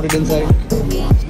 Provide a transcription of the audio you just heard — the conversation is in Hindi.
put it inside